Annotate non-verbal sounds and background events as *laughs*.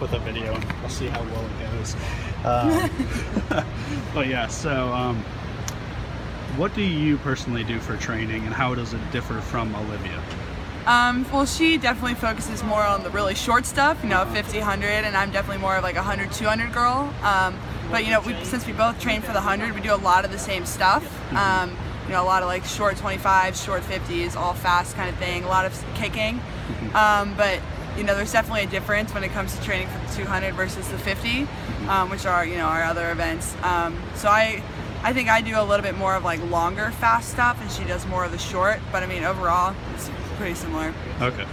with a video and we'll see how well it goes. Um, *laughs* but yeah, so um, what do you personally do for training and how does it differ from Olivia? Um, well, she definitely focuses more on the really short stuff, you know, 50, 100, and I'm definitely more of like a 100, 200 girl. Um, but you know, we, since we both train for the 100, we do a lot of the same stuff. Um, you know, a lot of like short 25s, short 50s, all fast kind of thing, a lot of kicking. Um, but you know, there's definitely a difference when it comes to training for the 200 versus the 50, um, which are you know our other events. Um, so I, I think I do a little bit more of like longer fast stuff, and she does more of the short. But I mean, overall, it's pretty similar. Okay.